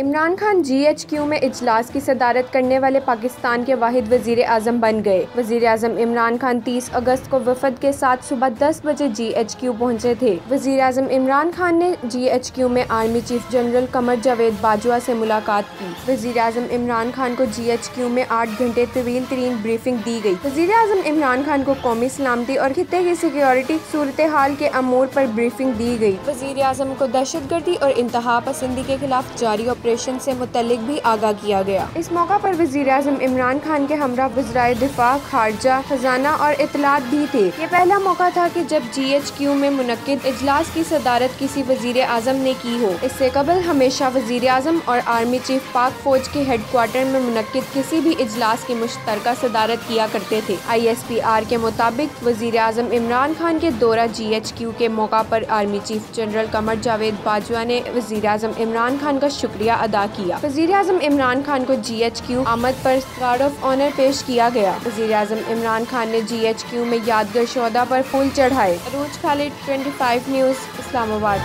Imran Khan G H Q میں اجلاس کی صدارت کرنے والے پاکستان کے واحد وزیر اعظم بن گئے۔ وزیر اعظم عمران خان تیس اگست کو وفد کے ساتھ صبح دس بجے جی ایچ کیو پہنچے تھے۔ وزیر اعظم عمران خان نے جی ایچ کیو میں army chief general Qamar Javed Bajwa سے ملاقات کی۔ وزیر اعظم عمران خان کو جی ایچ کیو میں آٹھ گھنٹے طویل ترین بریفنگ دی گئی۔ وزیر اعظم عمران خان کو قومی سلامتی اور خطے کی سیکیورٹی صورتحال کے امور پر بریفنگ دی گئی۔ وزیر اعظم کو دہشت گردی اور انتہا پسندی کے خلاف جاری آپریشن سے متعلق بھی آگاہ کیا گیا۔ اس موقع پر وزیر اعظم عمران خان کے ہمراہ وزرائے دفاع، خارجہ، خزانہ اور اطلاعات بھی تھے۔ یہ پہلا موقع تھا کہ جب جی ایچ کیو میں منعقد اجلاس کی صدارت کسی وزیر اعظم نے کی ہو، اس سے قبل ہمیشہ وزیر اعظم اور آرمی چیف پاک فوج کے ہیڈ کوارٹر میں منعقد کسی بھی اجلاس کی مشترکہ صدارت کیا کرتے تھے۔ آئی ایس پی آر کے مطابق وزیر اعظم عمران خان کے دورہ جی ایچ کیو کے موقع پر army chief general Qamar Javed Bajwa نے وزیر اعظم عمران خان کا شکریہ ادا کیا۔ وزیر اعظم عمران خان کو جی ایچ کیو آمد پر گارڈ آف آنر پیش کیا گیا۔ وزیر اعظم عمران خان نے جی ایچ کیو میں یادگار شہدا پر پھول چڑھائے۔ عروج خالد 25 نیوز اسلام آباد۔